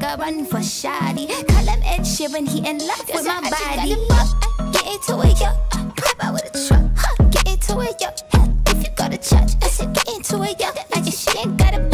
nigga run for shoddy. Call him Ed Sheeran, he in love with my body. Uh, get into it, yo. Uh, pop out with a truck, huh? Get into it, yo. Hell, if you go to church, I said get into it, yo. I just she ain't got a